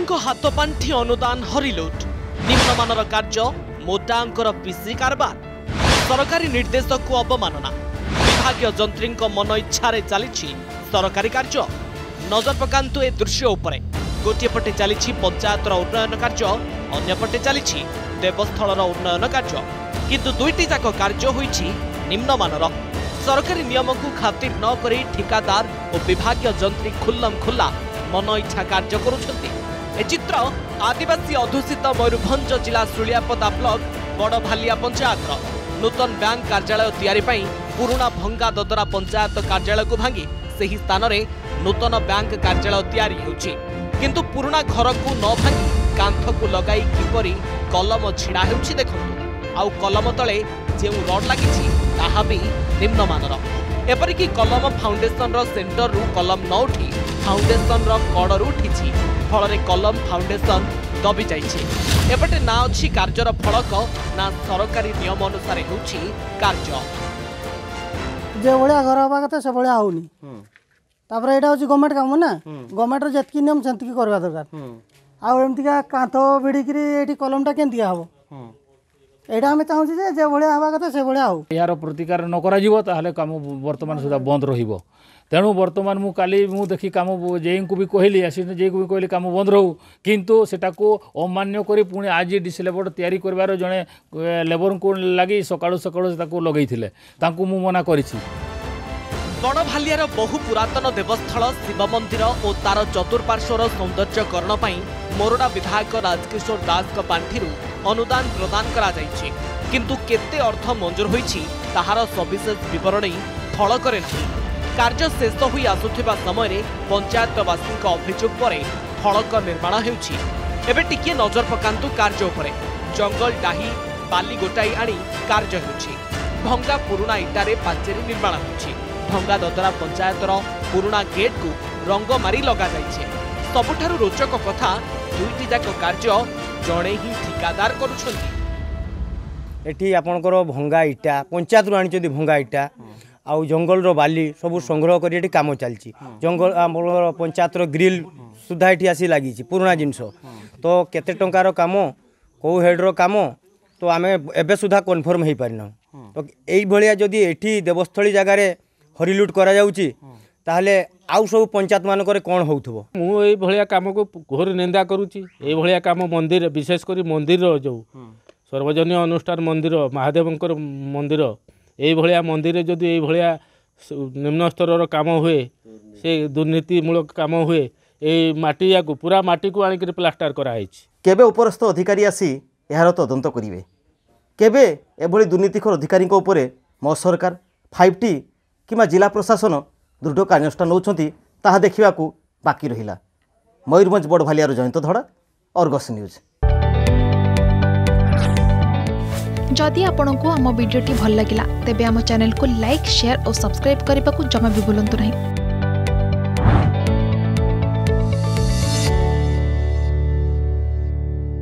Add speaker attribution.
Speaker 1: ମନ୍ତ୍ରୀଙ୍କ ହାତ ପାଣ୍ଠି ଅନୁଦାନ ହରିଲୁଟ ନିମ୍ନମାନର କାର୍ଯ୍ୟ ମୋଟାଙ୍କର ପିସି କାରବାର ସରକାରୀ ନିର୍ଦ୍ଦେଶକୁ ଅବମାନନା ବିଭାଗୀୟ ଯନ୍ତ୍ରୀଙ୍କ ମନ ଇଚ୍ଛାରେ ଚାଲିଛି ସରକାରୀ କାର୍ଯ୍ୟ ନଜର ପକାନ୍ତୁ ଏ ଦୃଶ୍ୟ ଉପରେ ଗୋଟିଏ ପଟେ ଚାଲିଛି ପଞ୍ଚାୟତର ଉନ୍ନୟନ କାର୍ଯ୍ୟ ଅନ୍ୟପଟେ ଚାଲିଛି ଦେବସ୍ଥଳର ଉନ୍ନୟନ କାର୍ଯ୍ୟ କିନ୍ତୁ ଦୁଇଟି ଯାକ କାର୍ଯ୍ୟ ହୋଇଛି ନିମ୍ନମାନର ସରକାରୀ ନିୟମକୁ ଖାତିର ନ କରି ଠିକାଦାର ଓ ବିଭାଗୀୟ ଯନ୍ତ୍ରୀ ଖୁଲ୍ଲମ ଖୁଲ୍ଲା ମନ ଇଚ୍ଛା କାର୍ଯ୍ୟ କରୁଛନ୍ତି ଏ ଚିତ୍ର ଆଦିବାସୀ ଅଧ୍ୟୁଷିତ ମୟୂରଭଞ୍ଜ ଜିଲ୍ଲା ଶୁଳିଆପଦା ବ୍ଲକ ବଡ଼ଭାଲିଆ ପଞ୍ଚାୟତର ନୂତନ ବ୍ୟାଙ୍କ କାର୍ଯ୍ୟାଳୟ ତିଆରି ପାଇଁ ପୁରୁଣା ଭଙ୍ଗା ଦଦରା ପଞ୍ଚାୟତ କାର୍ଯ୍ୟାଳୟକୁ ଭାଙ୍ଗି ସେହି ସ୍ଥାନରେ ନୂତନ ବ୍ୟାଙ୍କ କାର୍ଯ୍ୟାଳୟ ତିଆରି ହେଉଛି କିନ୍ତୁ ପୁରୁଣା ଘରକୁ ନ ଭାଙ୍ଗି କାନ୍ଥକୁ ଲଗାଇ କିପରି କଲମ ଛିଡ଼ା ହେଉଛି ଦେଖନ୍ତୁ ଆଉ କଲମ ତଳେ ଯେଉଁ ରଡ୍ ଲାଗିଛି ତାହା ବି ନିମ୍ନମାନର ଏପରିକି କଲମ ଫାଉଣ୍ଡେସନର ସେଣ୍ଟରରୁ କଲମ ନ ଉଠି ଫାଉଣ୍ଡେସନର କଡ଼ରୁ ଉଠିଛି ଫଳରେ କଲମ ଫାଉଣ୍ଡେସନ ଦବି ଯାଇଛି ଏପଟେ ନା ଅଛି କାର୍ଯ୍ୟର ଫଳକ ନା ସରକାରୀ ନିୟମ ଅନୁସାରେ ହେଉଛି କାର୍ଯ୍ୟ
Speaker 2: যেভাবে ঘর হওয়া কথা সেভাবে হোনি তাপরে এটা হচ্ছে গভর্নমেন্ট কাম না গভর্নমেন্টর যেতকি নিয়ম সেতকি করা দরকার আমিকা কাঁথ ভিড়িকি এটি কলমটা কেমিকা হব ଏଇଟା ଆମେ ଚାହୁଁଛୁ ଯେ ଯେଭଳିଆ ହେବା କଥା ସେଭଳିଆ ହଉ
Speaker 3: ଏହାର ପ୍ରତିକାର ନ କରାଯିବ ତାହେଲେ କାମ ବର୍ତ୍ତମାନ ସୁଦ୍ଧା ବନ୍ଦ ରହିବ ତେଣୁ ବର୍ତ୍ତମାନ ମୁଁ କାଲି ମୁଁ ଦେଖି କାମ ଜେଇଙ୍କୁ ବି କହିଲି ଆସିଷ୍ଟାଣ୍ଟ ଜେଇଙ୍କୁ ବି କହିଲି କାମ ବନ୍ଦ ରହୁ କିନ୍ତୁ ସେଟାକୁ ଅମାନ୍ୟ କରି ପୁଣି ଆଜି ଡିସି ଲେବର ତିଆରି କରିବାର ଜଣେ ଲେବରଙ୍କୁ ଲାଗି ସକାଳୁ ସକାଳୁ ତାକୁ ଲଗେଇଥିଲେ ତାଙ୍କୁ ମୁଁ ମନା କରିଛି
Speaker 1: ବଣଭାଲିଆର ବହୁ ପୁରାତନ ଦେବସ୍ଥଳ ଶିବ ମନ୍ଦିର ଓ ତାର ଚତୁଃପାର୍ଶ୍ୱର ସୌନ୍ଦର୍ଯ୍ୟକରଣ ପାଇଁ ମୋରଡ଼ା ବିଧାୟକ ରାଜକିଶୋର ଦାସଙ୍କ ପାଣ୍ଠିରୁ ଅନୁଦାନ ପ୍ରଦାନ କରାଯାଇଛି କିନ୍ତୁ କେତେ ଅର୍ଥ ମଞ୍ଜୁର ହୋଇଛି ତାହାର ସବିଶେଷ ବିବରଣୀ ଥଳକରେ ନାହିଁ କାର୍ଯ୍ୟ ଶେଷ ହୋଇ ଆସୁଥିବା ସମୟରେ ପଞ୍ଚାୟତବାସୀଙ୍କ ଅଭିଯୋଗ ପରେ ଫଳକ ନିର୍ମାଣ ହେଉଛି ଏବେ ଟିକିଏ ନଜର ପକାନ୍ତୁ କାର୍ଯ୍ୟ ଉପରେ ଜଙ୍ଗଲ ଡାହି ବାଲି ଗୋଟାଇ ଆଣି କାର୍ଯ୍ୟ ହେଉଛି ଭଙ୍ଗା ପୁରୁଣା ଇଟାରେ ପାଚେରୀ ନିର୍ମାଣ ହେଉଛି ଭଙ୍ଗା ଦଦରା ପଞ୍ଚାୟତର ପୁରୁଣା ଗେଟ୍କୁ ରଙ୍ଗ ମାରି ଲଗାଯାଇଛି ସବୁଠାରୁ ରୋଚକ କଥା ଦୁଇଟି ଯାକ କାର୍ଯ୍ୟ ଜଣେ ହିଁ ଠିକାଦାର କରୁଛନ୍ତି
Speaker 4: ଏଠି ଆପଣଙ୍କର ଭଙ୍ଗା ଇଟା ପଞ୍ଚାୟତରୁ ଆଣିଛନ୍ତି ଭଙ୍ଗା ଇଟା ଆଉ ଜଙ୍ଗଲର ବାଲି ସବୁ ସଂଗ୍ରହ କରି ଏଠି କାମ ଚାଲିଛି ଜଙ୍ଗଲ ଆମର ପଞ୍ଚାୟତର ଗ୍ରିଲ୍ ସୁଦ୍ଧା ଏଠି ଆସି ଲାଗିଛି ପୁରୁଣା ଜିନିଷ ତ କେତେ ଟଙ୍କାର କାମ କେଉଁ ହେଡ଼୍ର କାମ ତ ଆମେ ଏବେ ସୁଦ୍ଧା କନଫର୍ମ ହୋଇପାରିନାହୁଁ ତ ଏଇଭଳିଆ ଯଦି ଏଠି ଦେବସ୍ଥଳୀ ଜାଗାରେ হরিলুট করা যাচ্ছি তাহলে আউ সব পঞ্চায়েত মানকরে কোণ
Speaker 5: হোথব মু এই ভাইয়া কামকু ঘোর নিন্দা করুচি এই ভাইয়া কাম মন্দির বিশেষ করে মন্দির যে সর্বজনীয় অনুষ্ঠান মন্দির মহাদেবঙ্কর মন্দির এই ভাইয়া মন্দিরে যদি এই নিম্ন নিম্নস্তরর কাম হুয়ে সে দুর্নীতিমূলক কাম হুয়ে এই মাটি ইয়াকু
Speaker 6: পুরা মাটিকু আনিকি প্লাস্টার করা হয়েছে কেবে উপরস্থ অধিকারী আসি এর তদন্ত করবে কেবে এভাবে দুর্নীতিখর অধিকারী উপরে মো সরকার ফাইভ টি କିମ୍ବା ଜିଲ୍ଲା ପ୍ରଶାସନ ଦୃଢ଼ କାର୍ଯ୍ୟାନୁଷ୍ଠାନ ନେଉଛନ୍ତି ତାହା ଦେଖିବାକୁ ବାକି ରହିଲା ମୟୂରଭଞ୍ଜ ବଡ଼ଭାଲିଆରୁ ଜୟନ୍ତ ଧଡ଼ା ଅର୍ଗସ୍ ନ୍ୟୁଜ୍
Speaker 7: ଯଦି ଆପଣଙ୍କୁ ଆମ ଭିଡ଼ିଓଟି ଭଲ ଲାଗିଲା ତେବେ ଆମ ଚ୍ୟାନେଲକୁ ଲାଇକ୍ ସେୟାର ଓ ସବସ୍କ୍ରାଇବ୍ କରିବାକୁ ଜମା ବି ଭୁଲନ୍ତୁ ନାହିଁ